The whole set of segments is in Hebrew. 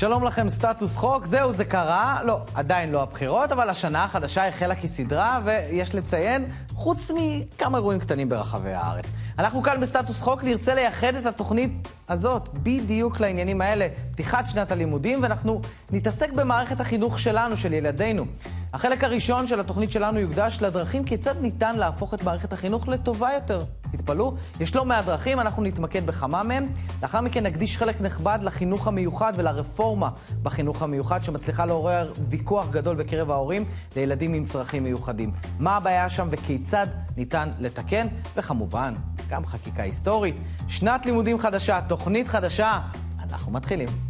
שלום לכם, סטטוס חוק. זהו, זה קרה. לא, עדיין לא הבחירות, אבל השנה החדשה החלה כסדרה, ויש לציין, חוץ מכמה אירועים קטנים ברחבי הארץ. אנחנו כאן בסטטוס חוק נרצה לייחד את התוכנית הזאת בדיוק לעניינים האלה, פתיחת שנת הלימודים, ואנחנו נתעסק במערכת החינוך שלנו, של ילדינו. החלק הראשון של התוכנית שלנו יוקדש לדרכים כיצד ניתן להפוך את מערכת החינוך לטובה יותר. תתפלאו, יש לא מעט דרכים, אנחנו נתמקד בכמה מהם. לאחר מכן נקדיש חלק נכבד לחינוך המיוחד ולרפורמה בחינוך המיוחד, שמצליחה לעורר ויכוח גדול בקרב ההורים לילדים עם צרכים מיוחדים. מה הבעיה שם וכיצד ניתן לתקן, וכמובן, גם חקיקה היסטורית. שנת לימודים חדשה, תוכנית חדשה, אנחנו מתחילים.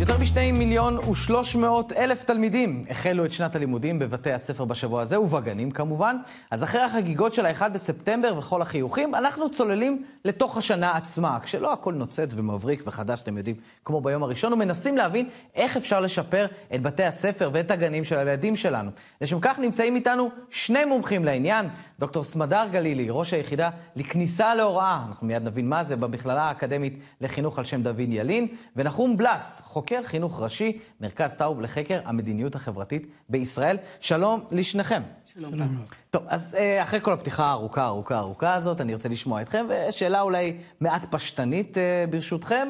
יותר משני מיליון ושלוש מאות אלף תלמידים החלו את שנת הלימודים בבתי הספר בשבוע הזה, ובגנים כמובן. אז אחרי החגיגות של האחד בספטמבר וכל החיוכים, אנחנו צוללים לתוך השנה עצמה, כשלא הכל נוצץ ומבריק וחדש, אתם יודעים, כמו ביום הראשון, ומנסים להבין איך אפשר לשפר את בתי הספר ואת הגנים של הילדים שלנו. לשם כך נמצאים איתנו שני מומחים לעניין, דוקטור סמדר גלילי, ראש היחידה לכניסה להוראה, אנחנו מיד נבין מה זה, במכללה האקדמית לחינוך על שם דוד ילין, ונחום בלס, חוקר חינוך ראשי, מרכז טאוב לחקר המדיניות החברתית בישראל. שלום לשניכם. שלום. שלום. טוב, אז אה, אחרי כל הפתיחה הארוכה, ארוכה, ארוכה הזאת, אני ארצה לשמוע אתכם, ושאלה אולי מעט פשטנית אה, ברשותכם.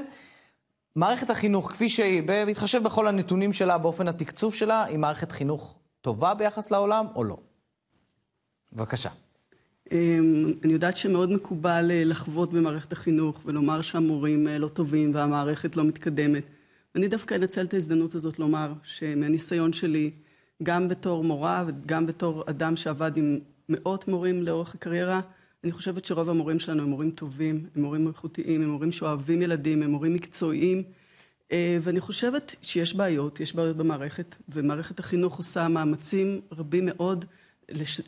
מערכת החינוך, כפי שהיא, בהתחשב בכל הנתונים שלה, באופן התקצוב שלה, היא מערכת חינוך טובה ביחס לעולם או לא? בבקשה. אמ, אני יודעת שמאוד מקובל אה, לחוות במערכת החינוך ולומר שהמורים לא טובים והמערכת לא מתקדמת. אני דווקא אנצל את ההזדמנות הזאת לומר שמהניסיון שלי, גם בתור מורה וגם בתור אדם שעבד עם מאות מורים לאורך הקריירה, אני חושבת שרוב המורים שלנו הם מורים טובים, הם מורים איכותיים, הם מורים שאוהבים ילדים, הם מורים מקצועיים, אה, ואני חושבת שיש בעיות, יש בעיות במערכת, ומערכת החינוך עושה מאמצים רבים מאוד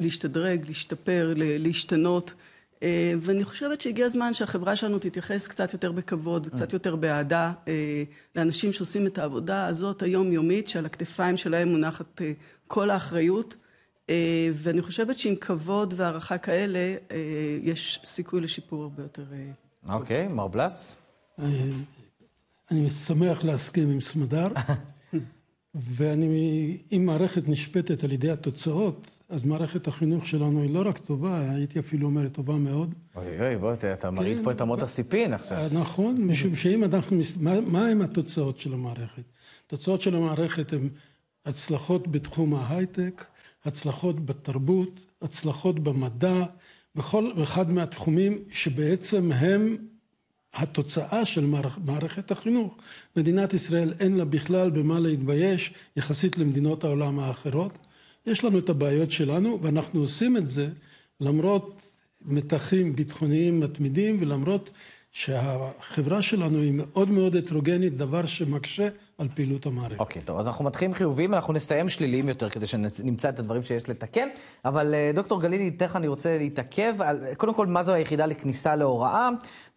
להשתדרג, להשתפר, להשתנות. אה, ואני חושבת שהגיע הזמן שהחברה שלנו תתייחס קצת יותר בכבוד וקצת mm. יותר באהדה אה, לאנשים שעושים את העבודה הזאת היומיומית, שעל הכתפיים שלהם מונחת אה, כל האחריות. ואני חושבת שעם כבוד והערכה כאלה, יש סיכוי לשיפור הרבה יותר... אוקיי, מר בלס? אני שמח להסכים עם סמדר. ואני, אם מערכת נשפטת על ידי התוצאות, אז מערכת החינוך שלנו היא לא רק טובה, הייתי אפילו אומר, טובה מאוד. אוי אוי, בוא, אתה מרעיד כן, פה את אמות הסיפין עכשיו. אה, נכון, משום שאם אנחנו, מה, מה הם התוצאות של המערכת? התוצאות של המערכת הן הצלחות בתחום ההייטק, הצלחות בתרבות, הצלחות במדע, בכל אחד מהתחומים שבעצם הם התוצאה של מערכת החינוך. מדינת ישראל אין לה בכלל במה להתבייש יחסית למדינות העולם האחרות. יש לנו את הבעיות שלנו ואנחנו עושים את זה למרות מתחים ביטחוניים מתמידים ולמרות שהחברה שלנו היא מאוד מאוד הטרוגנית, דבר שמקשה על פעילות המערכת. אוקיי, okay, טוב, אז אנחנו מתחילים חיוביים, אנחנו נסיים שליליים יותר כדי שנמצא את הדברים שיש לתקן, אבל אה, דוקטור גלילי, תכף אני רוצה להתעכב על, קודם כל, מה זו היחידה לכניסה להוראה,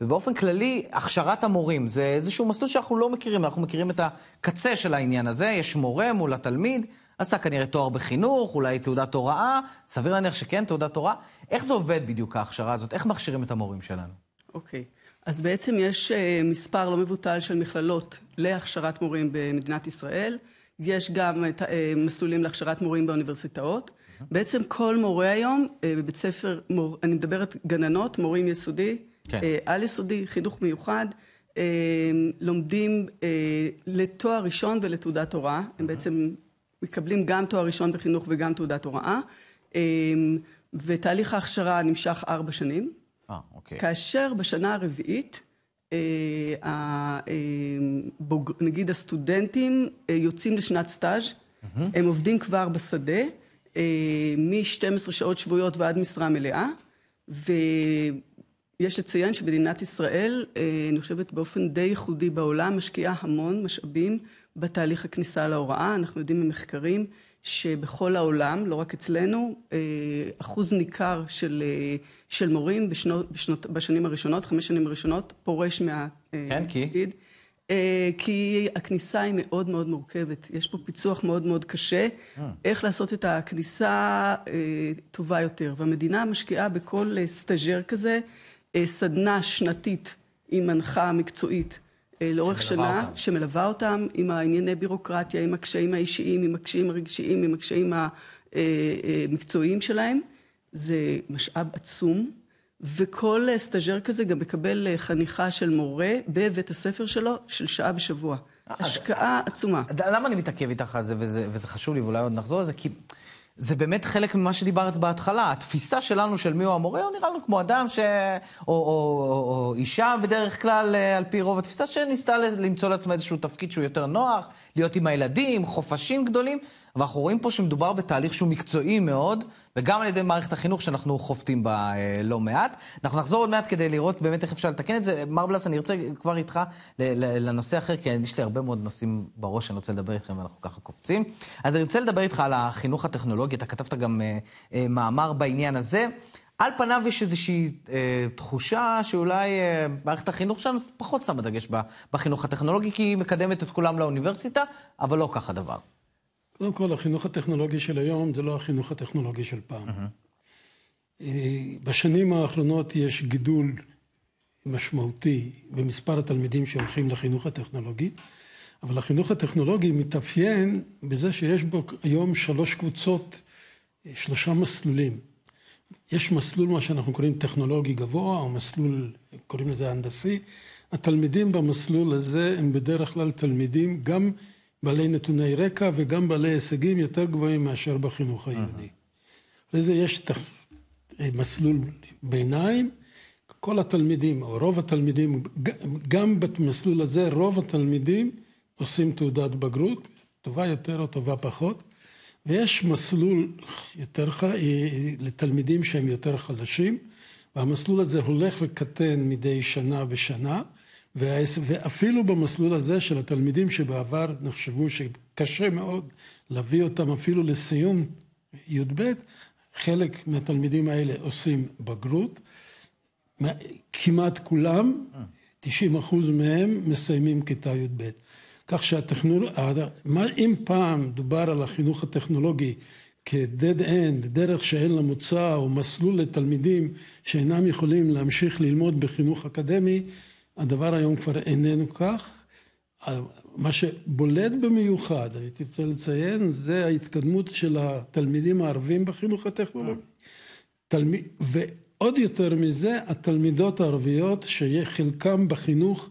ובאופן כללי, הכשרת המורים. זה איזשהו מסלול שאנחנו לא מכירים, אנחנו מכירים את הקצה של העניין הזה, יש מורה מול התלמיד, עשה כנראה תואר בחינוך, אולי תעודת הוראה, סביר להניח שכן, תעודת הוראה. איך זה עובד בדיוק, ההכשרה הזאת? איך מכשירים את המורים שלנו? אוקיי. Okay. אז בעצם יש אה, מספר לא מבוטל של מכללות להכשרת מורים במדינת ישראל. יש גם את אה, מסלולים להכשרת מורים באוניברסיטאות. בעצם כל מורה היום אה, בבית ספר, מור, אני מדברת גננות, מורים יסודי, כן. על יסודי, חינוך מיוחד, לומדים לתואר ראשון ולתעודת הוראה. הם בעצם מקבלים גם תואר ראשון בחינוך וגם תעודת הוראה. ותהליך ההכשרה נמשך ארבע שנים. אה, אוקיי. כאשר בשנה הרביעית, אה, בוג, נגיד הסטודנטים אה, יוצאים לשנת סטאז'. הם עובדים כבר בשדה, אה, מ-12 שעות שבועיות ועד משרה מלאה, ויש לציין שמדינת ישראל, אה, אני חושבת באופן די ייחודי בעולם, משקיעה המון משאבים בתהליך הכניסה להוראה. אנחנו יודעים ממחקרים שבכל העולם, לא רק אצלנו, אה, אחוז ניכר של, אה, של מורים בשנות, בשנות, בשנים הראשונות, חמש שנים הראשונות, פורש מהתפקיד. כן, כי? כי הכניסה היא מאוד מאוד מורכבת. יש פה פיצוח מאוד מאוד קשה, איך לעשות את הכניסה טובה יותר. והמדינה משקיעה בכל סטאג'ר כזה סדנה שנתית עם מנחה מקצועית לאורך שנה, אותם. שמלווה אותם עם הענייני בירוקרטיה, עם הקשיים האישיים, עם הקשיים הרגשיים, עם הקשיים המקצועיים שלהם. זה משאב עצום, וכל סטאג'ר כזה גם מקבל חניכה של מורה בבית הספר שלו של שעה בשבוע. השקעה עצומה. למה אני מתעכב איתך על זה, וזה, וזה חשוב לי, ואולי עוד נחזור לזה? כי זה באמת חלק ממה שדיברת בהתחלה. התפיסה שלנו של מיהו המורה, הוא נראה לנו כמו אדם ש... או, או, או, או אישה בדרך כלל, על פי רוב התפיסה, שניסתה למצוא לעצמה איזשהו תפקיד שהוא יותר נוח, להיות עם הילדים, חופשים גדולים. ואנחנו רואים פה שמדובר בתהליך שהוא מקצועי מאוד, וגם על ידי מערכת החינוך שאנחנו חופטים בה אה, לא מעט. אנחנו נחזור עוד מעט כדי לראות באמת איך אפשר לתקן את זה. מר בלס, אני ארצה כבר איתך לנושא אחר, כי יש לי הרבה מאוד נושאים בראש שאני רוצה לדבר איתכם, ואנחנו ככה קופצים. אז אני רוצה לדבר איתך על החינוך הטכנולוגי, אתה כתבת גם אה, אה, מאמר בעניין הזה. על פניו יש איזושהי אה, תחושה שאולי אה, מערכת החינוך שלנו פחות שמה דגש בחינוך הטכנולוגי, כי היא מקדמת את כולם לאוניברסיטה, אבל לא כך הדבר. קודם כל, החינוך הטכנולוגי של היום זה לא החינוך הטכנולוגי של פעם. Mm-hmm. בשנים האחרונות יש גידול משמעותי במספר התלמידים שהולכים לחינוך הטכנולוגי, אבל החינוך הטכנולוגי מתאפיין בזה שיש בו היום שלוש קבוצות, שלושה מסלולים. יש מסלול, מה שאנחנו קוראים טכנולוגי גבוה, או מסלול, קוראים לזה הנדסי. התלמידים במסלול הזה הם בדרך כלל תלמידים גם בעלי נתוני רקע וגם בעלי הישגים יותר גבוהים מאשר בחינוך היהודי. לזה יש מסלול ביניים, כל התלמידים, או רוב התלמידים, גם במסלול הזה, רוב התלמידים עושים תעודת בגרות, טובה יותר או טובה פחות, ויש מסלול יותר ח... לתלמידים שהם יותר חלשים, והמסלול הזה הולך וקטן מדי שנה בשנה. ואפילו במסלול הזה של התלמידים שבעבר נחשבו שקשה מאוד להביא אותם אפילו לסיום י"ב, חלק מהתלמידים האלה עושים בגרות, כמעט כולם, 90 אחוז מהם מסיימים כיתה י"ב. כך שהטכנולוגיה, אם פעם דובר על החינוך הטכנולוגי כ-dead end, דרך שאין לה מוצא, או מסלול לתלמידים שאינם יכולים להמשיך ללמוד בחינוך אקדמי, הדבר היום כבר איננו כך. מה שבולט במיוחד, הייתי רוצה לציין, זה ההתקדמות של התלמידים הערבים בחינוך הטכנולוגי. תלמיד, ועוד יותר מזה, התלמידות הערביות, שחלקם בחינוך,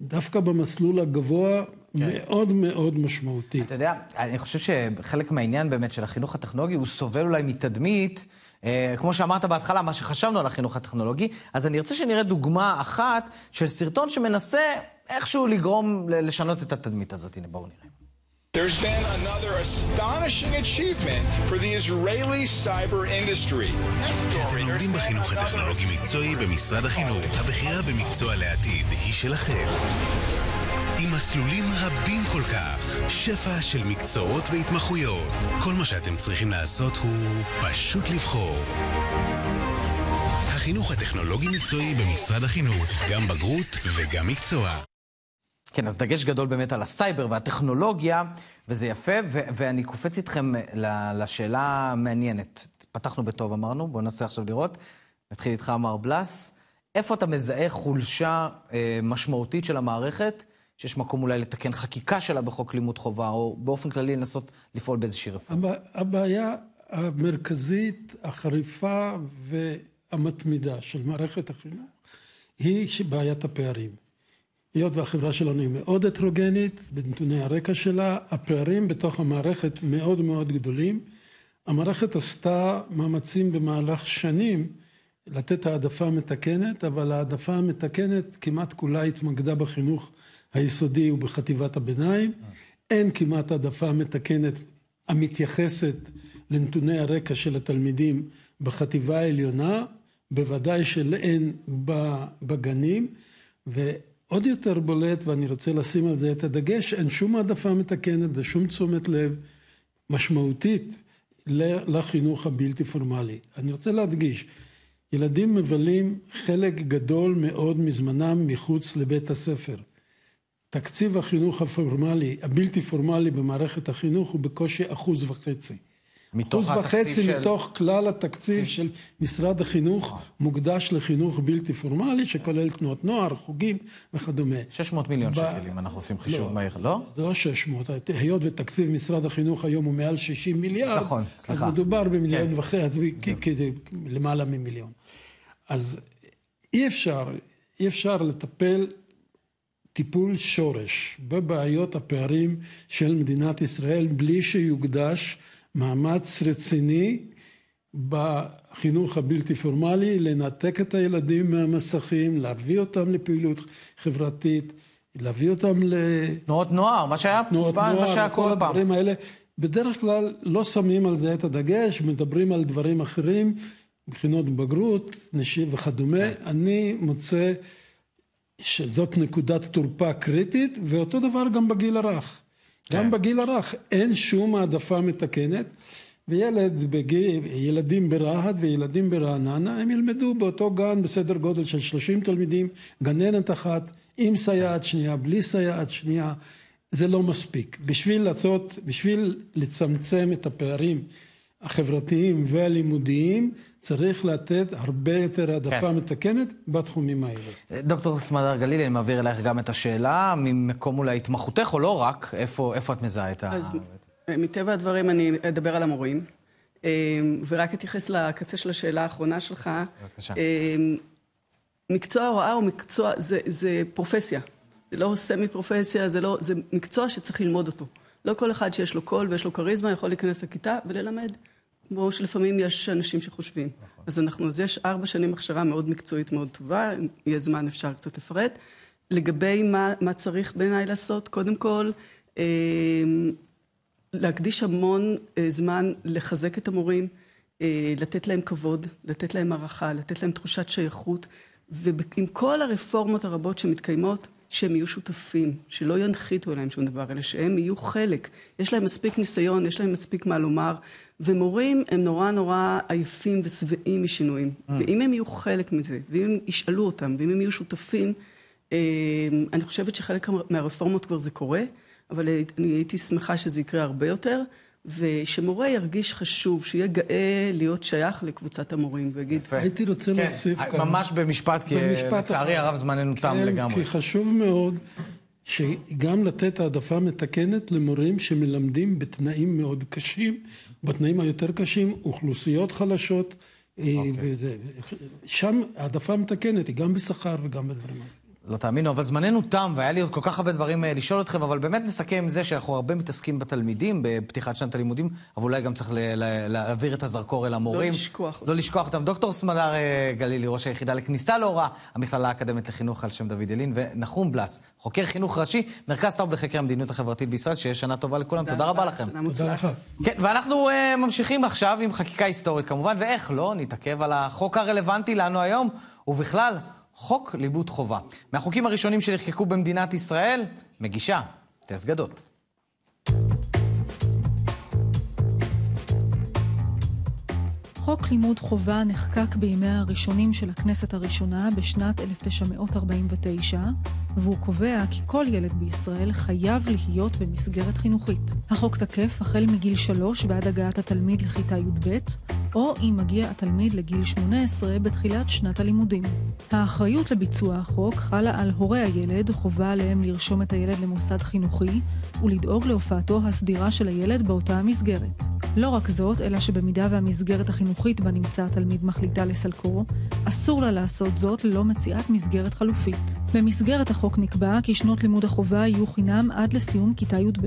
דווקא במסלול הגבוה, כן. מאוד מאוד משמעותי. אתה יודע, אני חושב שחלק מהעניין באמת של החינוך הטכנולוגי, הוא סובל אולי מתדמית. אה, כמו שאמרת בהתחלה, מה שחשבנו על החינוך הטכנולוגי, אז אני ארצה שנראה דוגמה אחת של סרטון שמנסה איכשהו לגרום לשנות את התדמית הזאת. הנה, בואו נראה. There's been another astonishing achievement for the Israeli cyber industry. אתם לומדים בחינוך הטכנולוגי מקצועי במשרד החינוך. הבחירה במקצוע לעתיד היא שלכם. עם מסלולים רבים כל כך, שפע של מקצועות והתמחויות. כל מה שאתם צריכים לעשות הוא פשוט לבחור. החינוך הטכנולוגי-מקצועי במשרד החינוך, גם בגרות וגם מקצוע. כן, אז דגש גדול באמת על הסייבר והטכנולוגיה, וזה יפה, ו- ואני קופץ איתכם לשאלה המעניינת. פתחנו בטוב, אמרנו, בואו ננסה עכשיו לראות. נתחיל איתך, מר בלס. איפה אתה מזהה חולשה אה, משמעותית של המערכת? שיש מקום אולי לתקן חקיקה שלה בחוק לימוד חובה, או באופן כללי לנסות לפעול באיזושהי רפורמה? הבעיה המרכזית, החריפה והמתמידה של מערכת החינוך היא בעיית הפערים. היות והחברה שלנו היא מאוד הטרוגנית בנתוני הרקע שלה, הפערים בתוך המערכת מאוד מאוד גדולים. המערכת עשתה מאמצים במהלך שנים לתת העדפה מתקנת, אבל העדפה המתקנת כמעט כולה התמקדה בחינוך היסודי ובחטיבת הביניים. אין כמעט העדפה מתקנת המתייחסת לנתוני הרקע של התלמידים בחטיבה העליונה, בוודאי שלאין בגנים, ועוד יותר בולט, ואני רוצה לשים על זה את הדגש, אין שום העדפה מתקנת ושום תשומת לב משמעותית לחינוך הבלתי פורמלי. אני רוצה להדגיש, ילדים מבלים חלק גדול מאוד מזמנם מחוץ לבית הספר. תקציב החינוך הפורמלי, הבלתי פורמלי במערכת החינוך הוא בקושי אחוז וחצי. מתוך אחוז וחצי של- מתוך כלל התקציב של משרד החינוך מוקדש לחינוך בלתי פורמלי, שכולל תנועות נוער, חוגים וכדומה. 600 מיליון ב- שקל, אם אנחנו עושים חישוב לא. מהיר, לא? לא 600, היות ותקציב משרד החינוך היום הוא מעל 60 מיליארד, נכון, סליחה. אז מדובר במיליון כן. וחצי, אז זה למעלה ממיליון. אז אי אפשר, אי אפשר לטפל טיפול שורש בבעיות הפערים של מדינת ישראל בלי שיוקדש מאמץ רציני בחינוך הבלתי פורמלי, לנתק את הילדים מהמסכים, להביא אותם לפעילות חברתית, להביא אותם תנועות נוער, מה שהיה פעם, מה שהיה נוער, כל כל. הדברים האלה. בדרך כלל לא שמים על זה את הדגש, מדברים על דברים אחרים, מבחינות בגרות, נשי וכדומה. כן. אני מוצא שזאת נקודת תורפה קריטית, ואותו דבר גם בגיל הרך. כן. גם בגיל הרך אין שום העדפה מתקנת, וילד, בגיל, ילדים ברהט וילדים ברעננה, הם ילמדו באותו גן בסדר גודל של 30 תלמידים, גננת אחת, עם סייעת שנייה, בלי סייעת שנייה, זה לא מספיק. בשביל לעשות, בשביל לצמצם את הפערים החברתיים והלימודיים, צריך לתת הרבה יותר העדפה כן. מתקנת בתחומים האלה. דוקטור סמדר גלילי, אני מעביר אלייך גם את השאלה, ממקום אולי התמחותך, או לא רק, איפה, איפה את מזהה את ה... אז אה, מטבע הדברים אני אדבר על המורים, אה, ורק אתייחס לקצה של השאלה האחרונה שלך. בבקשה. אה, מקצוע ההוראה הוא מקצוע, זה, זה פרופסיה. זה לא סמי פרופסיה, זה, לא, זה מקצוע שצריך ללמוד אותו. לא כל אחד שיש לו קול ויש לו כריזמה יכול להיכנס לכיתה וללמד. כמו שלפעמים יש אנשים שחושבים. אז אנחנו, אז יש ארבע שנים הכשרה מאוד מקצועית, מאוד טובה, אם יהיה זמן אפשר קצת לפרט. לגבי מה, מה צריך בעיניי לעשות, קודם כל, אה, להקדיש המון אה, זמן לחזק את המורים, אה, לתת להם כבוד, לתת להם הערכה, לתת להם תחושת שייכות, ועם כל הרפורמות הרבות שמתקיימות, שהם יהיו שותפים, שלא ינחיתו עליהם שום דבר, אלא שהם יהיו חלק. יש להם מספיק ניסיון, יש להם מספיק מה לומר, ומורים הם נורא נורא עייפים ושבעים משינויים. ואם הם יהיו חלק מזה, ואם הם ישאלו אותם, ואם הם יהיו שותפים, אה, אני חושבת שחלק מהרפורמות כבר זה קורה, אבל אני הייתי שמחה שזה יקרה הרבה יותר, ושמורה ירגיש חשוב, שיהיה גאה להיות שייך לקבוצת המורים, ויגיד, יפה. הייתי רוצה כן, להוסיף כאן. ממש במשפט, כי במשפט לצערי. הרב זמננו תם כן, לגמרי. כי חשוב מאוד שגם לתת העדפה מתקנת למורים שמלמדים בתנאים מאוד קשים, בתנאים היותר קשים, אוכלוסיות חלשות. אוקיי. וזה, שם העדפה מתקנת היא גם בשכר וגם בדברים האלה. לא תאמינו, אבל זמננו תם, והיה לי עוד כל כך הרבה דברים אה, לשאול אתכם, אבל באמת נסכם עם זה שאנחנו הרבה מתעסקים בתלמידים, בפתיחת שנת הלימודים, אבל אולי גם צריך ל- ל- להעביר את הזרקור אל המורים. לא לשכוח אותם. לא לשכוח אותם. דוקטור סמדר אה, גלילי, ראש היחידה לכניסה להוראה, המכללה האקדמית לחינוך על שם דוד ילין, ונחום בלס, חוקר חינוך ראשי, מרכז טאוב לחקר המדיניות החברתית בישראל, שיהיה שנה טובה לכולם. תודה רבה לכם. שנה תודה מוצלחת. לך. כן, ואנחנו uh, ממשיכים עכשיו עם חקיקה היסטורית כמובן, ואיך לא, נתעכב על החוק הרלוונטי לנו היום, ובכלל, חוק לימוד חובה. מהחוקים הראשונים שנחקקו במדינת ישראל, מגישה טס גדות. חוק לימוד חובה נחקק בימיה הראשונים של הכנסת הראשונה בשנת 1949, והוא קובע כי כל ילד בישראל חייב להיות במסגרת חינוכית. החוק תקף החל מגיל שלוש ועד הגעת התלמיד לכיתה י"ב, או אם מגיע התלמיד לגיל 18 בתחילת שנת הלימודים. האחריות לביצוע החוק חלה על הורי הילד, חובה עליהם לרשום את הילד למוסד חינוכי ולדאוג להופעתו הסדירה של הילד באותה המסגרת. לא רק זאת, אלא שבמידה והמסגרת החינוכית בה נמצא התלמיד מחליטה לסלקו, אסור לה לעשות זאת ללא מציאת מסגרת חלופית. במסגרת החוק נקבע כי שנות לימוד החובה יהיו חינם עד לסיום כיתה י"ב.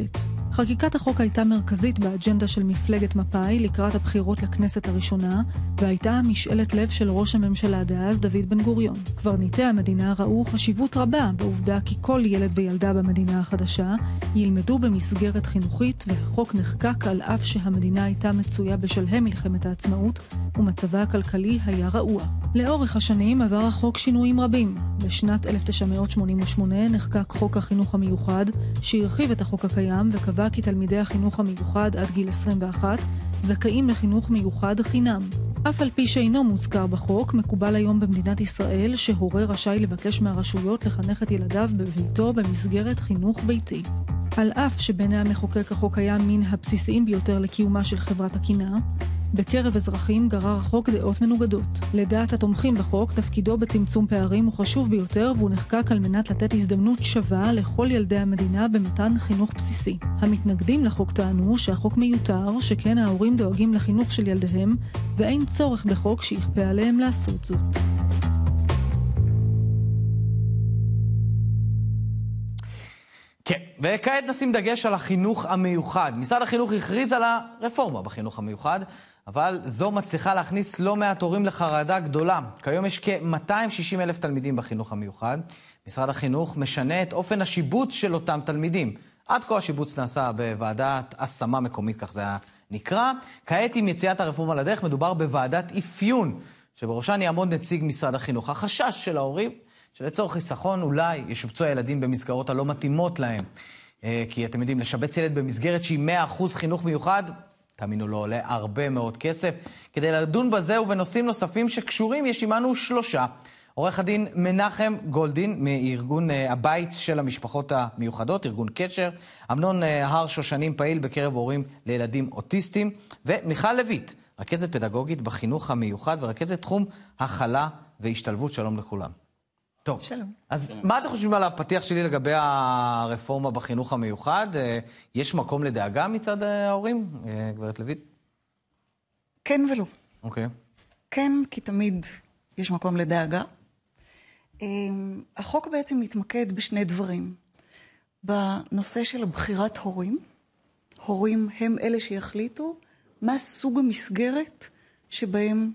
חקיקת החוק הייתה מרכזית באג'נדה של מפלגת מפא"י לקראת הבחירות לכנסת הראשונה, והייתה משאלת לב של ראש הממשלה דאז דוד בן גוריון. קברניטי המדינה ראו חשיבות רבה בעובדה כי כל ילד וילדה במדינה החדשה ילמדו במסגרת חינוכית, והחוק נחקק על אף שהמדינה הייתה מצויה בשלהי מלחמת העצמאות, ומצבה הכלכלי היה רעוע. לאורך השנים עבר החוק שינויים רבים. בשנת 1988 נחקק חוק החינוך המיוחד, שהרחיב את החוק הקיים וקבע כי תלמידי החינוך המיוחד עד גיל 21 זכאים לחינוך מיוחד חינם. אף על פי שאינו מוזכר בחוק, מקובל היום במדינת ישראל שהורה רשאי לבקש מהרשויות לחנך את ילדיו בביתו במסגרת חינוך ביתי. על אף שבעיני המחוקק החוק היה מן הבסיסיים ביותר לקיומה של חברת הקינה, בקרב אזרחים גרר החוק דעות מנוגדות. לדעת התומכים בחוק, תפקידו בצמצום פערים הוא חשוב ביותר והוא נחקק על מנת לתת הזדמנות שווה לכל ילדי המדינה במתן חינוך בסיסי. המתנגדים לחוק טענו שהחוק מיותר, שכן ההורים דואגים לחינוך של ילדיהם, ואין צורך בחוק שיכפה עליהם לעשות זאת. כן, וכעת נשים דגש על החינוך המיוחד. משרד החינוך הכריז על הרפורמה בחינוך המיוחד, אבל זו מצליחה להכניס לא מעט הורים לחרדה גדולה. כיום יש כ-260 אלף תלמידים בחינוך המיוחד. משרד החינוך משנה את אופן השיבוץ של אותם תלמידים. עד כה השיבוץ נעשה בוועדת השמה מקומית, כך זה היה נקרא. כעת עם יציאת הרפורמה לדרך מדובר בוועדת אפיון, שבראשן יעמוד נציג משרד החינוך. החשש של ההורים שלצורך חיסכון אולי ישובצו הילדים במסגרות הלא מתאימות להם. אה, כי אתם יודעים, לשבץ ילד במסגרת שהיא 100% חינוך מיוחד, תאמינו, לא עולה הרבה מאוד כסף. כדי לדון בזה ובנושאים נוספים שקשורים, יש עמנו שלושה. עורך הדין מנחם גולדין, מארגון אה, הבית של המשפחות המיוחדות, ארגון קשר, אמנון אה, הר שושנים פעיל בקרב הורים לילדים אוטיסטים, ומיכל לויט, רכזת פדגוגית בחינוך המיוחד ורכזת תחום הכלה והשתלבות. שלום לכולם. טוב. שלום. אז מה אתם חושבים על הפתיח שלי לגבי הרפורמה בחינוך המיוחד? אה, יש מקום לדאגה מצד ההורים, גברת לויט? כן ולא. אוקיי. כן, כי תמיד יש מקום לדאגה. החוק בעצם מתמקד בשני דברים. בנושא של בחירת הורים. הורים הם אלה שיחליטו מה סוג המסגרת שבהם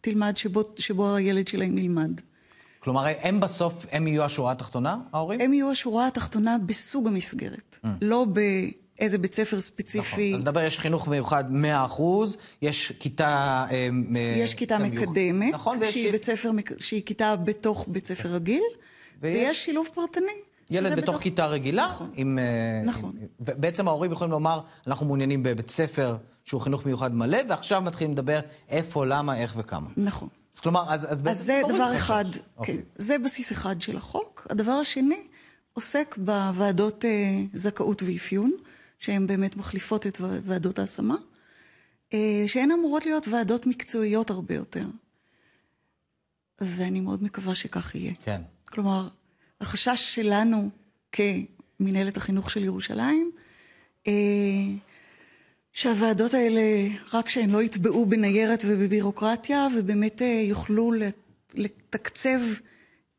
תלמד, שבו, שבו הילד שלהם ילמד. כלומר, הם בסוף, הם יהיו השורה התחתונה, ההורים? הם יהיו השורה התחתונה בסוג המסגרת, mm. לא באיזה בית ספר ספציפי. נכון, אז נדבר, יש חינוך מיוחד 100%, יש כיתה... אה, יש כיתה מקדמת, נכון, שהיא, ויש... ספר, שהיא כיתה בתוך בית ספר רגיל, ויש, ויש שילוב פרטני. ילד בתוך, בתוך כיתה רגילה, נכון. עם... אה, נכון. עם, ובעצם ההורים יכולים לומר, אנחנו מעוניינים בבית ספר שהוא חינוך מיוחד מלא, ועכשיו מתחילים לדבר איפה, למה, איך וכמה. נכון. אז כלומר, אז, אז בעצם... אז זה דבר אחד, כן, אוקיי. זה בסיס אחד של החוק. הדבר השני עוסק בוועדות אה, זכאות ואפיון, שהן באמת מחליפות את ועדות ההשמה, אה, שהן אמורות להיות ועדות מקצועיות הרבה יותר. ואני מאוד מקווה שכך יהיה. כן. כלומר, החשש שלנו כמנהלת החינוך של ירושלים, אה, שהוועדות האלה, רק שהן לא יטבעו בניירת ובבירוקרטיה, ובאמת אה, יוכלו לתקצב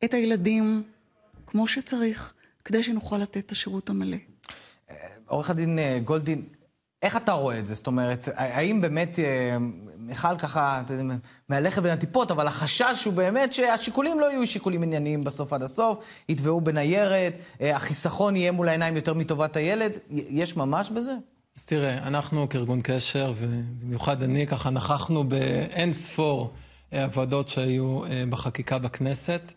את הילדים כמו שצריך, כדי שנוכל לתת את השירות המלא. עורך הדין אה, גולדין, איך אתה רואה את זה? זאת אומרת, האם באמת, אה, מיכל ככה, מהלכת בין הטיפות, אבל החשש הוא באמת שהשיקולים לא יהיו שיקולים ענייניים בסוף עד הסוף, יתבעו בניירת, החיסכון יהיה מול העיניים יותר מטובת הילד, יש ממש בזה? אז תראה, אנחנו כארגון קשר, ובמיוחד אני, ככה נכחנו באין ספור הוועדות אה, שהיו אה, בחקיקה בכנסת.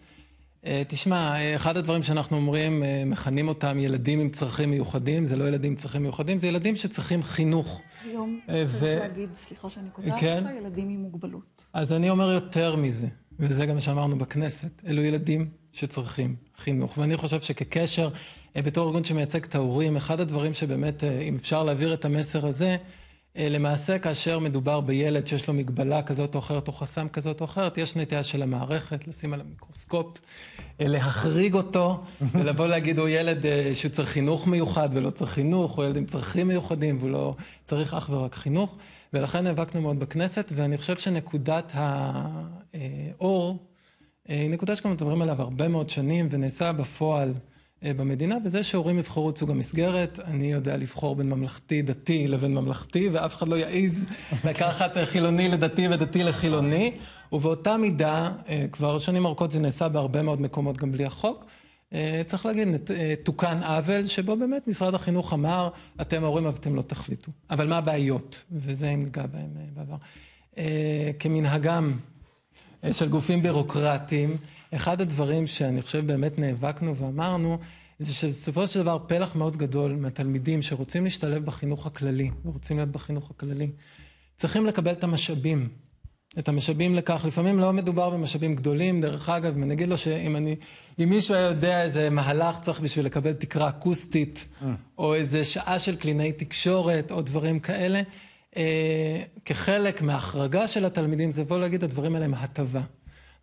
אה, תשמע, אחד הדברים שאנחנו אומרים, מכנים אותם ילדים עם צרכים מיוחדים, זה לא ילדים עם צרכים מיוחדים, זה ילדים שצריכים חינוך. היום ו... צריך להגיד, סליחה שאני קוטעת כן? אותך, ילדים עם מוגבלות. אז אני אומר יותר מזה, וזה גם מה שאמרנו בכנסת, אלו ילדים שצריכים חינוך. ואני חושב שכקשר, אה, בתור ארגון שמייצג את ההורים, אחד הדברים שבאמת, אה, אם אפשר להעביר את המסר הזה, אה, למעשה כאשר מדובר בילד שיש לו מגבלה כזאת או אחרת או חסם כזאת או אחרת, יש נטייה של המערכת לשים על המיקרוסקופ, להחריג אותו ולבוא להגיד הוא ילד שהוא צריך חינוך מיוחד ולא צריך חינוך, או ילד עם צרכים מיוחדים והוא לא צריך אך ורק חינוך, ולכן נאבקנו מאוד בכנסת, ואני חושב שנקודת האור נקודה שגם מדברים עליו הרבה מאוד שנים ונעשה בפועל אה, במדינה, בזה שהורים יבחרו את סוג המסגרת. אני יודע לבחור בין ממלכתי-דתי לבין ממלכתי, ואף אחד לא יעז לקחת חילוני לדתי ודתי לחילוני. ובאותה מידה, אה, כבר שנים ארוכות זה נעשה בהרבה מאוד מקומות גם בלי החוק. אה, צריך להגיד, תוקן עוול, שבו באמת משרד החינוך אמר, אתם ההורים, אבל אתם לא תחליטו. אבל מה הבעיות? וזה אם ניגע בהם בעבר. כמנהגם של גופים בירוקרטיים, אחד הדברים שאני חושב באמת נאבקנו ואמרנו, זה שבסופו של דבר פלח מאוד גדול מהתלמידים שרוצים להשתלב בחינוך הכללי, ורוצים להיות בחינוך הכללי, צריכים לקבל את המשאבים את המשאבים לכך. לפעמים לא מדובר במשאבים גדולים, דרך אגב, אם אני אגיד לו שאם אני, אם מישהו היה יודע איזה מהלך צריך בשביל לקבל תקרה אקוסטית, mm. או איזה שעה של קלינאי תקשורת, או דברים כאלה, אה, כחלק מההחרגה של התלמידים, זה בוא להגיד, הדברים האלה הם הטבה.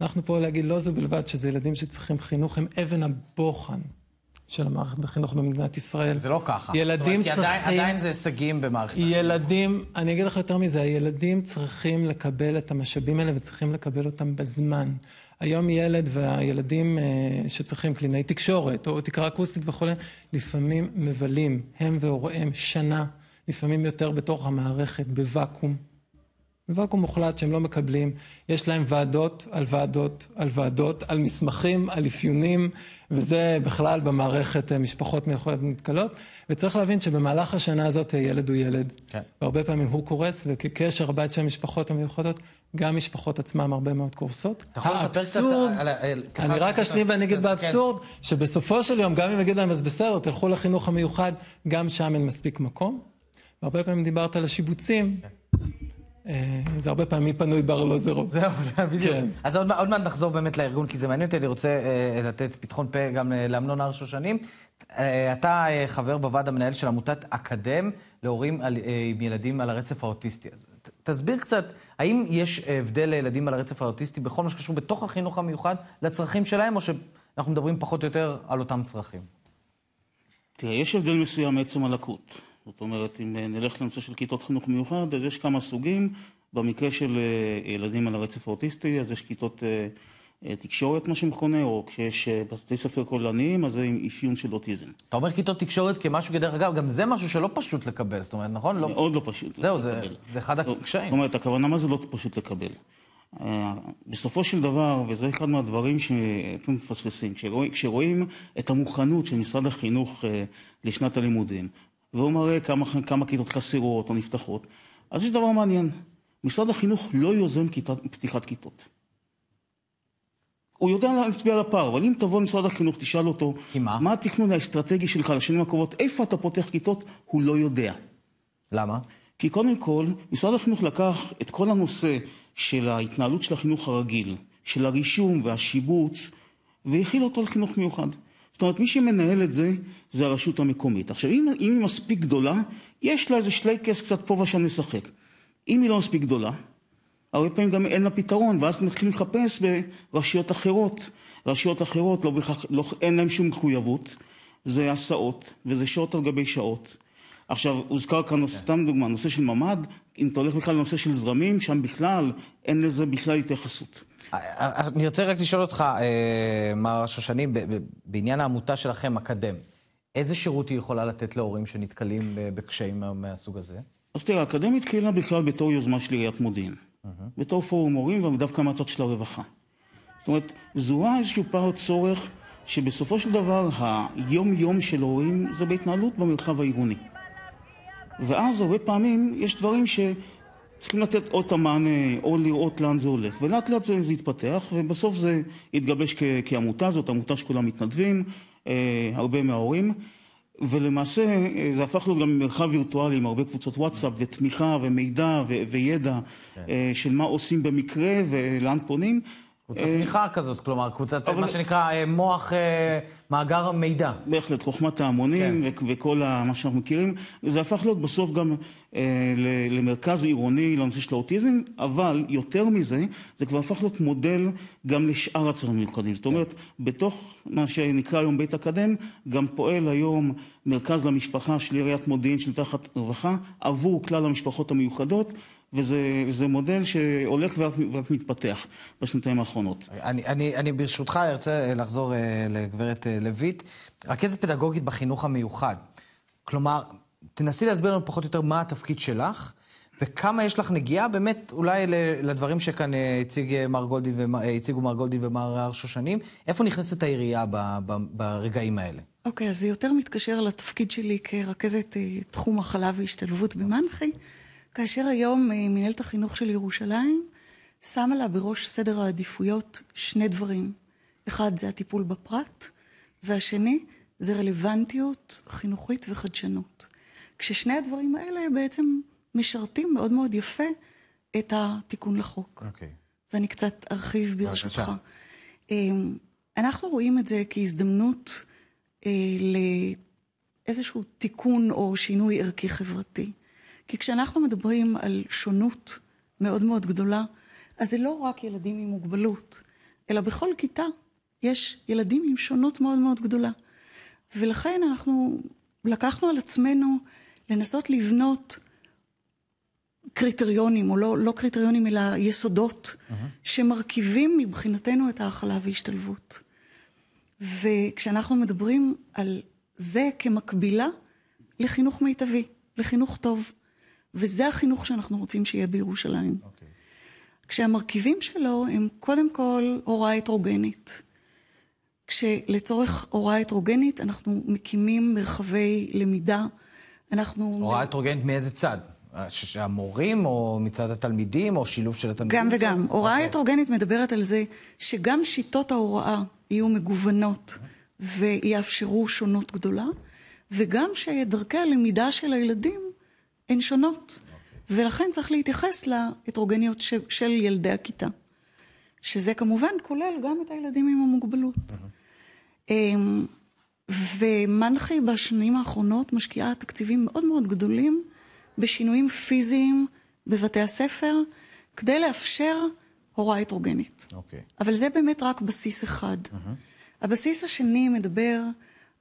אנחנו פה להגיד לא זו בלבד שזה ילדים שצריכים חינוך, הם אבן הבוחן. של המערכת בחינוך במדינת ישראל. זה לא ככה. ילדים אומרת, צריכים... עדיין, עדיין זה הישגים במערכת החינוך. ילדים, אני אגיד לך יותר מזה, הילדים צריכים לקבל את המשאבים האלה וצריכים לקבל אותם בזמן. היום ילד והילדים אה, שצריכים קלינאי תקשורת או תקרה אקוסטית וכולי, לפעמים מבלים, הם והוריהם, שנה, לפעמים יותר בתוך המערכת, בוואקום. בוואקום מוחלט שהם לא מקבלים. יש להם ועדות על ועדות על ועדות, על מסמכים, על אפיונים, וזה בכלל במערכת אה, משפחות מיוחדות מתקלות. וצריך להבין שבמהלך השנה הזאת ילד הוא ילד. כן. והרבה פעמים הוא קורס, וכקשר הבית של המשפחות המיוחדות, גם משפחות עצמם הרבה מאוד קורסות. אתה יכול לספר קצת על... אני רק אשלים ואני אגיד באבסורד, שבסופו של יום, גם אם יגיד להם, אז בסדר, תלכו לחינוך המיוחד, גם שם אין מספיק מקום. והרבה פעמים דיברת על השיבוצים. כן. אה, זה הרבה פעמים פנוי בארלוזרוב. זהו, זה בדיוק. כן. אז עוד, מעט נחזור באמת לארגון, כי זה מעניין אותי, אני רוצה אה, לתת פתחון פה גם לאמנון הר שושנים. אה, אתה אה, חבר בוועד המנהל של עמותת אקדם להורים על, אה, עם ילדים על הרצף האוטיסטי. תסביר קצת, האם יש הבדל לילדים על הרצף האוטיסטי בכל מה שקשור בתוך החינוך המיוחד לצרכים שלהם, או שאנחנו מדברים פחות או יותר על אותם צרכים? תראה, יש הבדל מסוים מעצם הלקות. זאת אומרת, אם נלך לנושא של כיתות חינוך מיוחד, אז יש כמה סוגים. במקרה של אה, ילדים על הרצף האוטיסטי, אז יש כיתות אה, אה, תקשורת, מה שמכונה, או כשיש בתי ספר קולניים, אז זה עם אפיון של אוטיזם. אתה אומר כיתות תקשורת כמשהו, כדרך אגב, גם זה משהו שלא פשוט לקבל, זאת אומרת, נכון? לא- מאוד לא פשוט זהו, זה, זה אחד הקשיים. זאת אומרת, הכוונה, מה זה לא פשוט לקבל? בסופו של דבר, וזה אחד מהדברים שמפספסים, כשרואים את המוכנות של משרד החינוך לשנת הלימודים, והוא מראה כמה, כמה כיתות חסרות או נפתחות. אז יש דבר מעניין, משרד החינוך לא יוזם כיתת, פתיחת כיתות. הוא יודע להצביע על הפער, אבל אם תבוא למשרד החינוך, תשאל אותו, מה? מה התכנון האסטרטגי שלך לשנים הקרובות, איפה אתה פותח כיתות, הוא לא יודע. למה? כי קודם כל, משרד החינוך לקח את כל הנושא של ההתנהלות של החינוך הרגיל, של הרישום והשיבוץ, והכיל אותו לחינוך מיוחד. זאת אומרת, מי שמנהל את זה, זה הרשות המקומית. עכשיו, אם, אם היא מספיק גדולה, יש לה איזה שלייקס קצת פה ושם לשחק. אם היא לא מספיק גדולה, הרבה פעמים גם אין לה פתרון, ואז מתחילים לחפש ברשויות אחרות. רשויות אחרות, לא בכך, לא, אין להן שום מחויבות. זה הסעות, וזה שעות על גבי שעות. עכשיו, הוזכר כאן, כן. סתם דוגמה, נושא של ממ"ד, אם אתה הולך בכלל לנושא של זרמים, שם בכלל, אין לזה בכלל התייחסות. אני רוצה רק לשאול אותך, אה, מר שושני, בעניין העמותה שלכם, אקדם, איזה שירות היא יכולה לתת להורים שנתקלים בקשיים מהסוג הזה? אז תראה, האקדמיה התחילה בכלל בתור יוזמה של עיריית מודיעין. בתור פורום הורים ודווקא מהצד של הרווחה. זאת אומרת, זוהה איזשהו פער צורך שבסופו של דבר היום-יום של הורים זה בהתנהלות במרחב העירוני. ואז הרבה פעמים יש דברים ש... צריכים לתת או את המענה, או לראות לאן זה הולך. ולאט לאט זה, זה יתפתח, ובסוף זה יתגבש כ, כעמותה, זאת עמותה שכולם מתנדבים, אה, הרבה מההורים. ולמעשה אה, זה הפך להיות גם מרחב וירטואלי עם הרבה קבוצות וואטסאפ ותמיכה ומידע ו- וידע כן. אה, של מה עושים במקרה ולאן פונים. קבוצת אה, תמיכה כזאת, כלומר, קבוצת, אבל... מה שנקרא מוח... מאגר מידע. בהחלט, חוכמת ההמונים כן. וכל מה שאנחנו מכירים. זה הפך להיות בסוף גם אה, למרכז עירוני לנושא של האוטיזם, אבל יותר מזה, זה כבר הפך להיות מודל גם לשאר הצרכים המיוחדים. זאת אומרת, בתוך מה שנקרא היום בית אקדם, גם פועל היום מרכז למשפחה של עיריית מודיעין של תחת רווחה, עבור כלל המשפחות המיוחדות. וזה מודל שהולך ורק, מתפתח בשנתיים האחרונות. אני, אני, אני ברשותך ארצה לחזור uh, לגברת uh, לויט, רכזת פדגוגית בחינוך המיוחד. כלומר, תנסי להסביר לנו פחות או יותר מה התפקיד שלך, וכמה יש לך נגיעה באמת אולי לדברים שכאן אה, הציג מר גולדין הציגו מר גולדין ומר הר שושנים. איפה נכנסת העירייה ב, ב, ברגעים האלה? אוקיי, okay, אז זה יותר מתקשר לתפקיד שלי כרכזת תחום הכלה והשתלבות במנח"י. כאשר היום אה, מנהלת החינוך של ירושלים שמה לה בראש סדר העדיפויות שני דברים. אחד זה הטיפול בפרט, והשני זה רלוונטיות חינוכית וחדשנות. כששני הדברים האלה בעצם משרתים מאוד מאוד יפה את התיקון לחוק. אוקיי. ואני קצת ארחיב ברשותך. אמ, אנחנו רואים את זה כהזדמנות אה, לאיזשהו תיקון או שינוי ערכי חברתי. כי כשאנחנו מדברים על שונות מאוד מאוד גדולה, אז זה לא רק ילדים עם מוגבלות, אלא בכל כיתה יש ילדים עם שונות מאוד מאוד גדולה. ולכן אנחנו לקחנו על עצמנו לנסות לבנות קריטריונים, או לא, לא קריטריונים, אלא יסודות, uh-huh. שמרכיבים מבחינתנו את ההכלה והשתלבות. וכשאנחנו מדברים על זה כמקבילה לחינוך מיטבי, לחינוך טוב, וזה החינוך שאנחנו רוצים שיהיה בירושלים. Okay. אוקיי. כשהמרכיבים שלו הם קודם כל הוראה הטרוגנית. כשלצורך הוראה הטרוגנית אנחנו מקימים מרחבי למידה, אנחנו... הוראה הטרוגנית מאיזה צד? שהמורים, או מצד התלמידים, או שילוב של התלמידים? גם וגם. הוראה okay. הטרוגנית מדברת על זה שגם שיטות ההוראה יהיו מגוונות ויאפשרו שונות גדולה, וגם שדרכי הלמידה של הילדים הן שונות. ולכן צריך להתייחס להטרוגניות ש- של ילדי הכיתה. שזה כמובן כולל גם את הילדים עם המוגבלות. Mm-hmm. ומנחי בשנים האחרונות משקיעה תקציבים מאוד מאוד גדולים בשינויים פיזיים בבתי הספר, כדי לאפשר הוראה הטרוגנית. Okay. אוקיי. אבל זה באמת רק בסיס אחד. Uh-huh. הבסיס השני מדבר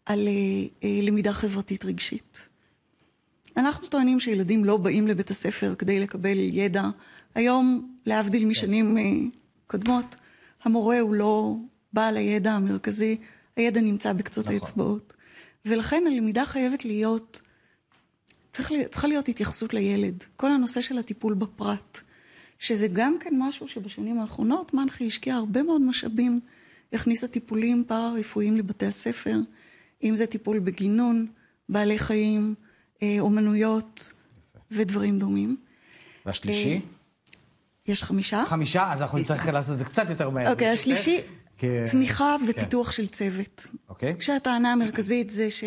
על uh, למידה חברתית רגשית. אנחנו טוענים שילדים לא באים לבית הספר כדי לקבל ידע. היום, להבדיל משנים uh, קודמות, המורה הוא לא בעל הידע המרכזי, הידע נמצא בקצות נכון. האצבעות. ולכן הלמידה חייבת להיות צריך, צריכה להיות התייחסות לילד. כל הנושא של הטיפול בפרט, שזה גם כן משהו שבשנים האחרונות מנחי השקיע הרבה מאוד משאבים, הכניסה טיפולים פארה-רפואיים לבתי הספר, אם זה טיפול בגינון, בעלי חיים, אה, אומנויות ודברים דומים. והשלישי? אה, יש חמישה. חמישה? אז אנחנו נצטרך לעשות את זה קצת יותר מהר. אוקיי, השלישי, תמיכה ופיתוח כן. של צוות. אוקיי. כשהטענה המרכזית זה ש...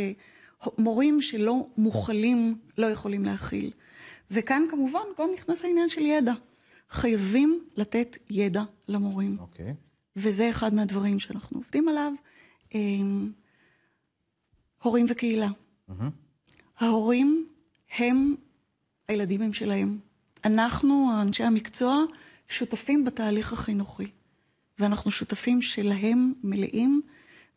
מורים שלא מוכלים לא יכולים להכיל. וכאן כמובן גם נכנס העניין של ידע. חייבים לתת ידע למורים. אוקיי. וזה אחד מהדברים שאנחנו עובדים עליו. הם, הורים וקהילה. Mm-hmm. ההורים הם, הילדים הם שלהם. אנחנו, אנשי המקצוע, שותפים בתהליך החינוכי. ואנחנו שותפים שלהם מלאים,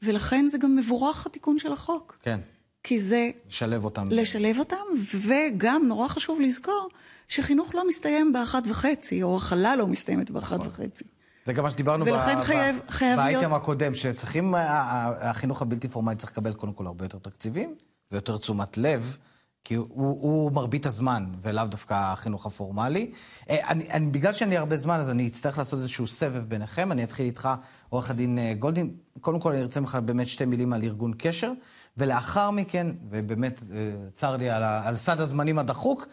ולכן זה גם מבורך התיקון של החוק. כן. כי זה... לשלב אותם. לשלב אותם, וגם נורא חשוב לזכור שחינוך לא מסתיים באחת וחצי, או הכלה לא מסתיימת באחת נכון. וחצי. זה גם מה שדיברנו ולכן ב- חייב, ב- חייב באייטם להיות... הקודם, שצריכים, החינוך הבלתי פורמלי צריך לקבל קודם כל הרבה יותר תקציבים ויותר תשומת לב, כי הוא, הוא מרבית הזמן, ולאו דווקא החינוך הפורמלי. אה, אני, אני, בגלל שאין לי הרבה זמן, אז אני אצטרך לעשות איזשהו סבב ביניכם. אני אתחיל איתך, עורך הדין אה, גולדין. קודם כל, אני ארצה ממך באמת שתי מילים על ארגון קשר. ולאחר מכן, ובאמת אה, צר לי על, על סד הזמנים הדחוק,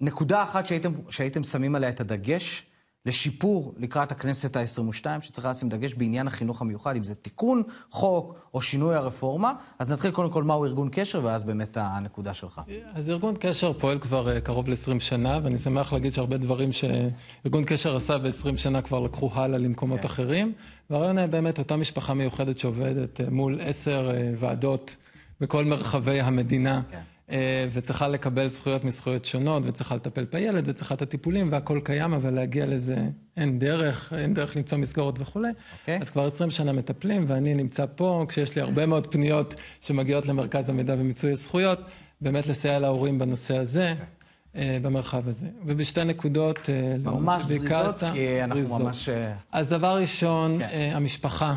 נקודה אחת שהייתם, שהייתם שמים עליה את הדגש לשיפור לקראת הכנסת ה-22, שצריכה לשים דגש בעניין החינוך המיוחד, אם זה תיקון חוק או שינוי הרפורמה. אז נתחיל קודם כל מהו ארגון קשר, ואז באמת הנקודה שלך. אז ארגון קשר פועל כבר uh, קרוב ל-20 שנה, ואני שמח להגיד שהרבה דברים שארגון קשר עשה ב-20 שנה כבר לקחו הלאה למקומות yeah. כן. אחרים. והרעיון היה באמת אותה משפחה מיוחדת שעובדת uh, מול עשר uh, ועדות. בכל מרחבי המדינה, כן. אה, וצריכה לקבל זכויות מזכויות שונות, וצריכה לטפל בילד, וצריכה את הטיפולים, והכל קיים, אבל להגיע לזה אין דרך, אין דרך למצוא מסגרות וכולי. Okay. אוקיי. אז כבר 20 שנה מטפלים, ואני נמצא פה, כשיש לי הרבה מאוד פניות שמגיעות למרכז המידע ומיצוי הזכויות, באמת לסייע להורים בנושא הזה. Okay. אוקיי. אה, במרחב הזה. ובשתי נקודות, אה, ממש זריזות, כי אנחנו זריזות. ממש... אז דבר ראשון, כן. המשפחה.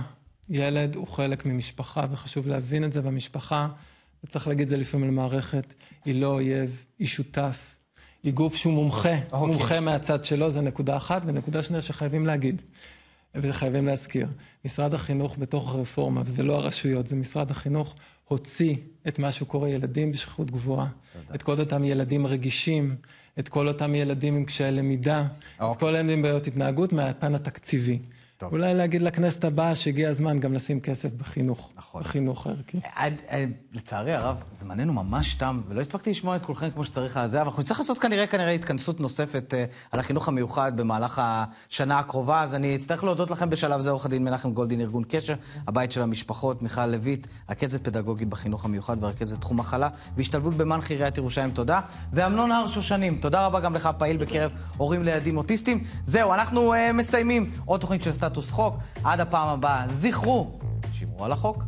ילד הוא חלק ממשפחה, וחשוב להבין את זה במשפחה. וצריך להגיד את זה לפעמים למערכת, היא לא אויב, היא שותף. היא גוף שהוא מומחה, okay. אוקיי. מומחה מהצד שלו, זה נקודה אחת. ונקודה שנייה שחייבים להגיד, וחייבים להזכיר, משרד החינוך בתוך הרפורמה, וזה לא הרשויות, זה משרד החינוך, הוציא את מה שהוא קורא ילדים בשכיחות גבוהה, תודה. את כל אותם ילדים רגישים, את כל אותם ילדים עם קשיי למידה, okay. את אוקיי. כל הילדים עם בעיות התנהגות מהפן התקציבי. טוב. אולי להגיד לכנסת הבאה שהגיע הזמן גם לשים כסף בחינוך. נכון. בחינוך הערכי. עד, עד, לצערי הרב, זמננו ממש תם, ולא הספקתי לשמוע את כולכם כמו שצריך על זה, אבל אנחנו נצטרך לעשות כנראה, כנראה התכנסות נוספת uh, על החינוך המיוחד במהלך השנה הקרובה, אז אני אצטרך להודות לכם בשלב זה, עורך הדין מנחם גולדין, ארגון קשר, הבית של המשפחות, מיכל לויט, רכזת פדגוגית בחינוך המיוחד ורכזת תחום מחלה, והשתלבות במנחי עיריית ירושלים, תודה. ואמנון הר שושנים, תודה רבה גם לך, פעיל בקרב הורים לילדים אוטיסטים. זהו, אנחנו uh, מסיימים עוד תוכנית של סטטוס חוק. עד הפעם הבאה, זכרו, שמרו על החוק.